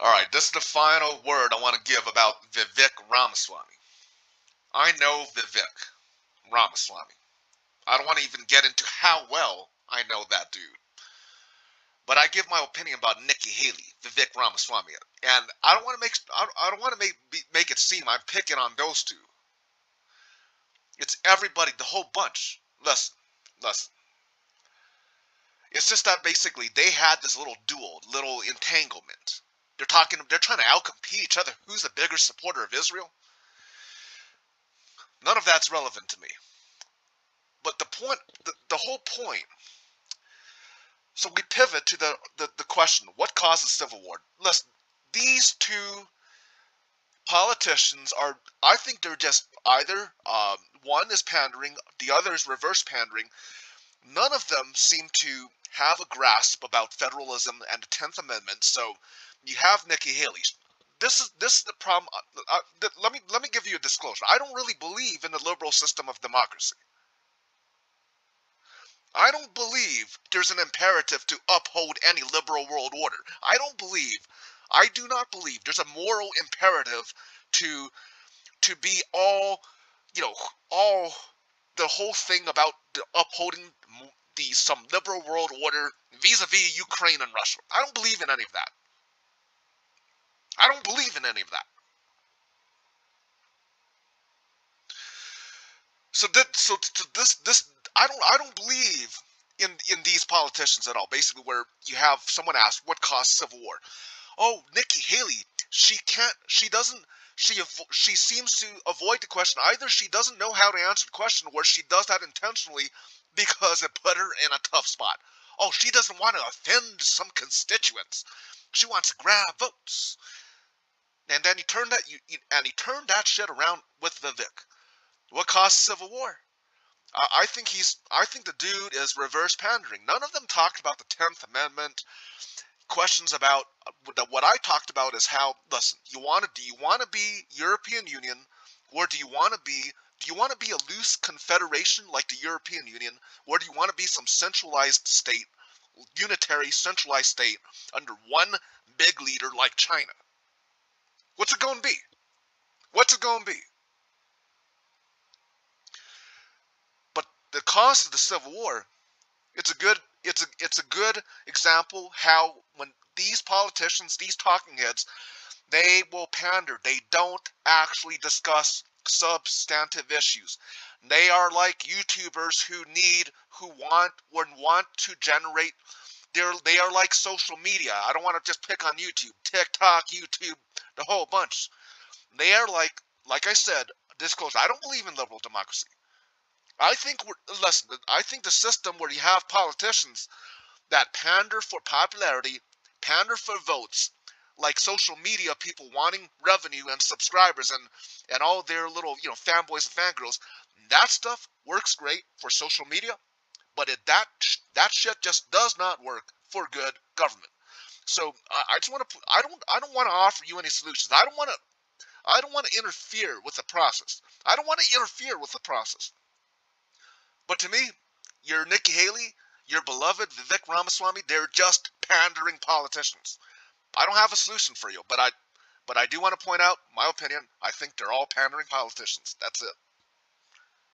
Alright, this is the final word I want to give about Vivek Ramaswamy. I know Vivek Ramaswamy. I don't want to even get into how well I know that dude. But I give my opinion about Nikki Haley, Vivek Ramaswamy, and I don't want to make I don't want to make make it seem I'm picking on those two. It's everybody, the whole bunch. Listen, listen. It's just that basically they had this little duel, little entanglement. They're talking, they're trying to outcompete each other. Who's the bigger supporter of Israel? None of that's relevant to me. But the point, the, the whole point. So we pivot to the, the, the question, what causes civil war? Listen, these two politicians are, I think they're just either, um, one is pandering, the other is reverse pandering. None of them seem to have a grasp about federalism and the 10th Amendment, so you have Nikki Haley. This is this is the problem. Uh, uh, let me let me give you a disclosure. I don't really believe in the liberal system of democracy. I don't believe there's an imperative to uphold any liberal world order. I don't believe, I do not believe there's a moral imperative to to be all, you know, all the whole thing about upholding the some liberal world order vis-a-vis Ukraine and Russia. I don't believe in any of that. I don't believe in any of that. So that so this this I don't I don't believe in in these politicians at all. Basically, where you have someone ask what caused civil war. Oh, Nikki Haley, she can't. She doesn't. She she seems to avoid the question. Either she doesn't know how to answer the question, or she does that intentionally because it put her in a tough spot. Oh, she doesn't want to offend some constituents. She wants to grab votes. And then he turned that you, and he turned that shit around with Vivek. What caused civil war? I think he's I think the dude is reverse pandering. None of them talked about the 10th Amendment. Questions about uh, what I talked about is how listen, you want to do you want to be European Union or do you want to be do you want to be a loose confederation like the European Union or do you want to be some centralized state, unitary centralized state under one big leader like China? What's it going to be? What's it going to be? But the cause of the Civil War, it's a good it's a it's a good example how when these politicians, these talking heads, they will pander. They don't actually discuss substantive issues. They are like YouTubers who need, who want, or want to generate. They're they are like social media. I don't want to just pick on YouTube, TikTok, YouTube, the whole bunch. They are like, like I said, disclosure. I don't believe in liberal democracy. I think listen. I think the system where you have politicians that pander for popularity, pander for votes, like social media people wanting revenue and subscribers and and all their little you know fanboys and fangirls that stuff works great for social media but it that that shit just does not work for good government. So I, I just want to I don't I don't want to offer you any solutions. I don't want to I don't want to interfere with the process. I don't want to interfere with the process but to me you're Nikki Haley your beloved Vivek Ramaswamy they're just pandering politicians I don't have a solution for you, but I but I do want to point out my opinion. I think they're all pandering politicians. That's it.